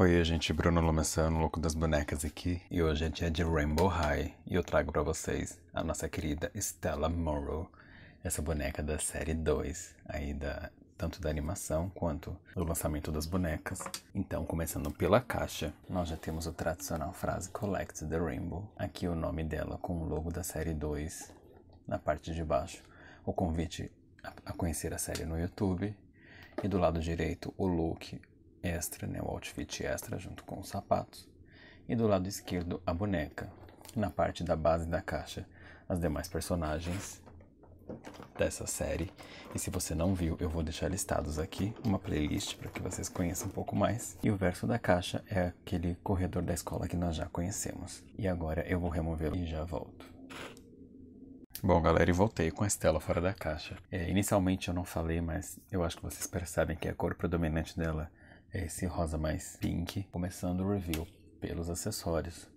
Oi, gente, Bruno Lomeçano, louco das bonecas aqui, e hoje é dia de Rainbow High, e eu trago para vocês a nossa querida Stella Morrow, essa boneca da série 2, aí da, tanto da animação quanto do lançamento das bonecas. Então, começando pela caixa, nós já temos a tradicional frase Collect the Rainbow, aqui o nome dela com o logo da série 2 na parte de baixo, o convite a conhecer a série no YouTube, e do lado direito o look extra, né, o outfit extra junto com os sapatos. E do lado esquerdo a boneca. Na parte da base da caixa, as demais personagens dessa série. E se você não viu, eu vou deixar listados aqui uma playlist para que vocês conheçam um pouco mais. E o verso da caixa é aquele corredor da escola que nós já conhecemos. E agora eu vou removê-lo e já volto. Bom, galera, e voltei com a Estela fora da caixa. É, inicialmente eu não falei, mas eu acho que vocês percebem que a cor predominante dela esse rosa mais pink. Começando o review pelos acessórios.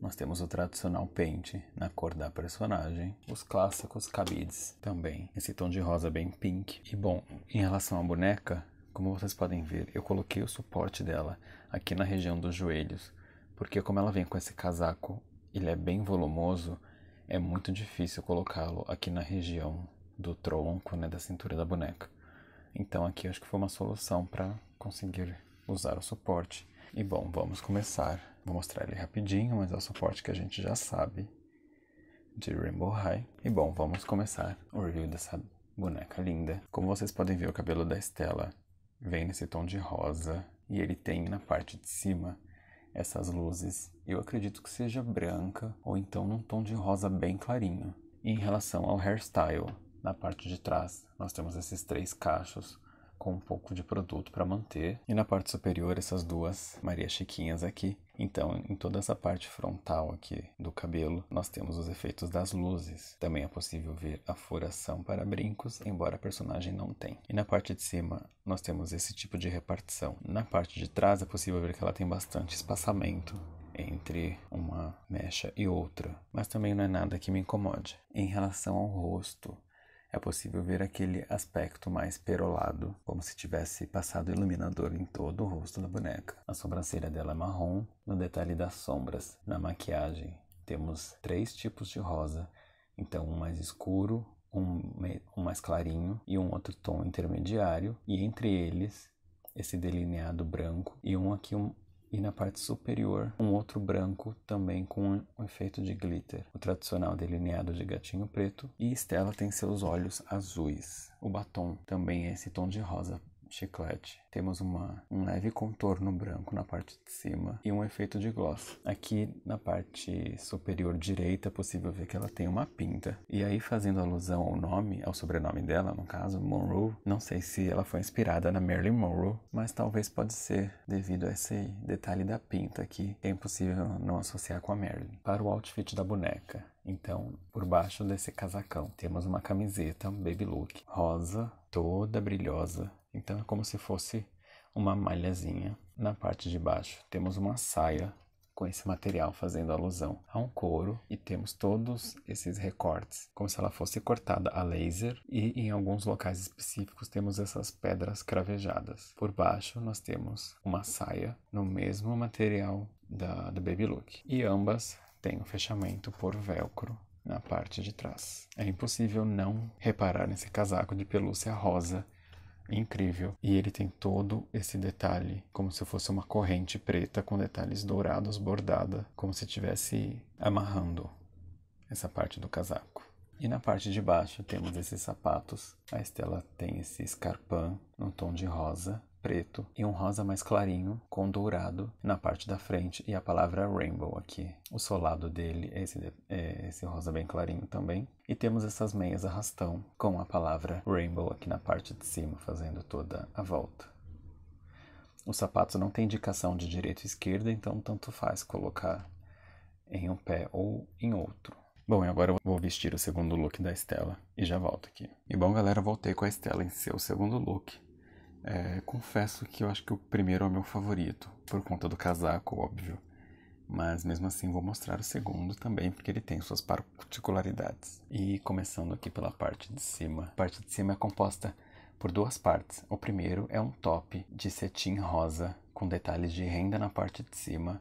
Nós temos o tradicional pente na cor da personagem, os clássicos cabides também, esse tom de rosa bem pink. E bom, em relação à boneca, como vocês podem ver, eu coloquei o suporte dela aqui na região dos joelhos, porque como ela vem com esse casaco, ele é bem volumoso, é muito difícil colocá-lo aqui na região do tronco, né, da cintura da boneca. Então aqui acho que foi uma solução para conseguir usar o suporte. E bom, vamos começar. Vou mostrar ele rapidinho, mas é o suporte que a gente já sabe de Rainbow High. E bom, vamos começar o review dessa boneca linda. Como vocês podem ver, o cabelo da Estela vem nesse tom de rosa e ele tem na parte de cima essas luzes. Eu acredito que seja branca ou então num tom de rosa bem clarinho. E em relação ao hairstyle, na parte de trás nós temos esses três cachos com um pouco de produto para manter. E na parte superior, essas duas Maria Chiquinhas aqui. Então, em toda essa parte frontal aqui do cabelo, nós temos os efeitos das luzes. Também é possível ver a furação para brincos, embora a personagem não tenha. E na parte de cima, nós temos esse tipo de repartição. Na parte de trás, é possível ver que ela tem bastante espaçamento entre uma mecha e outra, mas também não é nada que me incomode. Em relação ao rosto, é possível ver aquele aspecto mais perolado, como se tivesse passado iluminador em todo o rosto da boneca. A sobrancelha dela é marrom, no detalhe das sombras. Na maquiagem, temos três tipos de rosa, então um mais escuro, um, um mais clarinho e um outro tom intermediário, e entre eles esse delineado branco e um aqui um, e na parte superior um outro branco também com um efeito de glitter, o tradicional delineado de gatinho preto, e Stella tem seus olhos azuis. O batom também é esse tom de rosa chiclete. Temos uma, um leve contorno branco na parte de cima e um efeito de gloss. Aqui na parte superior direita é possível ver que ela tem uma pinta. E aí fazendo alusão ao nome, ao sobrenome dela, no caso, Monroe, não sei se ela foi inspirada na Marilyn Monroe, mas talvez pode ser devido a esse detalhe da pinta aqui, é impossível não associar com a Marilyn. Para o outfit da boneca, então, por baixo desse casacão, temos uma camiseta baby look rosa, toda brilhosa, então é como se fosse uma malhazinha. Na parte de baixo temos uma saia com esse material fazendo alusão a um couro e temos todos esses recortes como se ela fosse cortada a laser e em alguns locais específicos temos essas pedras cravejadas. Por baixo nós temos uma saia no mesmo material da, do Baby Look e ambas têm o um fechamento por velcro na parte de trás. É impossível não reparar nesse casaco de pelúcia rosa incrível. E ele tem todo esse detalhe, como se fosse uma corrente preta com detalhes dourados bordada, como se estivesse amarrando essa parte do casaco. E na parte de baixo temos esses sapatos. A Estela tem esse escarpão no tom de rosa preto e um rosa mais clarinho com dourado na parte da frente e a palavra rainbow aqui. O solado dele é esse, é esse rosa bem clarinho também. E temos essas meias arrastão com a palavra rainbow aqui na parte de cima, fazendo toda a volta. Os sapatos não têm indicação de direita e esquerda, então tanto faz colocar em um pé ou em outro. Bom, e agora eu vou vestir o segundo look da Estela e já volto aqui. E bom, galera, voltei com a Estela em seu segundo look. É, confesso que eu acho que o primeiro é o meu favorito, por conta do casaco, óbvio. Mas mesmo assim vou mostrar o segundo também, porque ele tem suas particularidades. E começando aqui pela parte de cima. A parte de cima é composta por duas partes. O primeiro é um top de cetim rosa com detalhes de renda na parte de cima.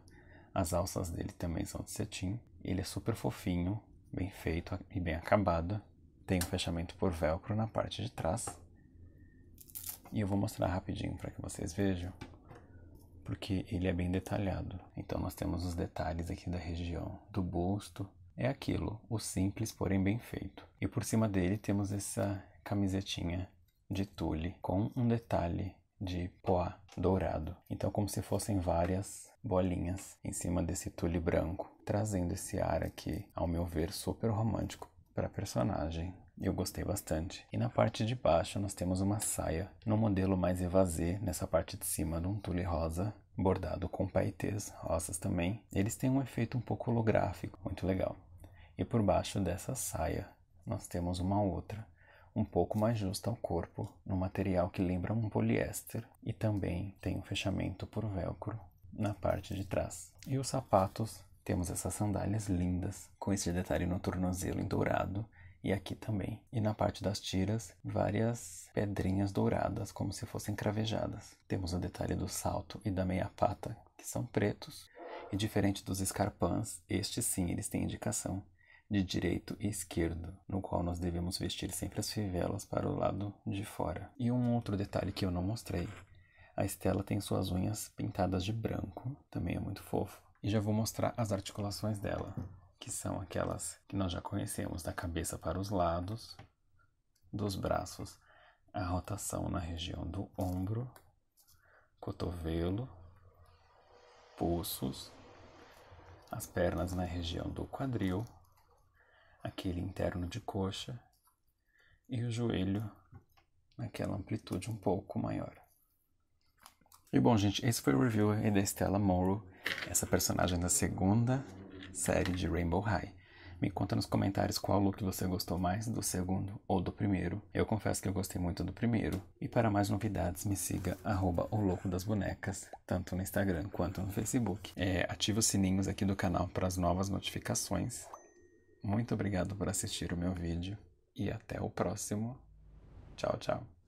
As alças dele também são de cetim. Ele é super fofinho, bem feito e bem acabado. Tem um fechamento por velcro na parte de trás. E eu vou mostrar rapidinho para que vocês vejam, porque ele é bem detalhado. Então nós temos os detalhes aqui da região do busto. É aquilo, o simples, porém bem feito. E por cima dele temos essa camisetinha de tule com um detalhe de poá dourado. Então como se fossem várias bolinhas em cima desse tule branco, trazendo esse ar aqui, ao meu ver, super romântico para a personagem. Eu gostei bastante. E na parte de baixo nós temos uma saia no modelo mais evasê, nessa parte de cima de um tule rosa, bordado com paetês rosas também. Eles têm um efeito um pouco holográfico, muito legal. E por baixo dessa saia nós temos uma outra, um pouco mais justa ao corpo, no material que lembra um poliéster e também tem um fechamento por velcro na parte de trás. E os sapatos, temos essas sandálias lindas com esse detalhe no tornozelo em dourado e aqui também. E na parte das tiras, várias pedrinhas douradas, como se fossem cravejadas. Temos o detalhe do salto e da meia pata, que são pretos. E diferente dos escarpãs, estes sim, eles têm indicação de direito e esquerdo, no qual nós devemos vestir sempre as fivelas para o lado de fora. E um outro detalhe que eu não mostrei. A Estela tem suas unhas pintadas de branco, também é muito fofo. E já vou mostrar as articulações dela que são aquelas que nós já conhecemos, da cabeça para os lados, dos braços, a rotação na região do ombro, cotovelo, pulsos, as pernas na região do quadril, aquele interno de coxa e o joelho naquela amplitude um pouco maior. E bom, gente, esse foi o review da Stella Morrow, essa personagem da segunda série de Rainbow High. Me conta nos comentários qual look você gostou mais, do segundo ou do primeiro. Eu confesso que eu gostei muito do primeiro. E para mais novidades, me siga arroba o Louco das Bonecas, tanto no Instagram quanto no Facebook. É, ative os sininhos aqui do canal para as novas notificações. Muito obrigado por assistir o meu vídeo e até o próximo. Tchau, tchau.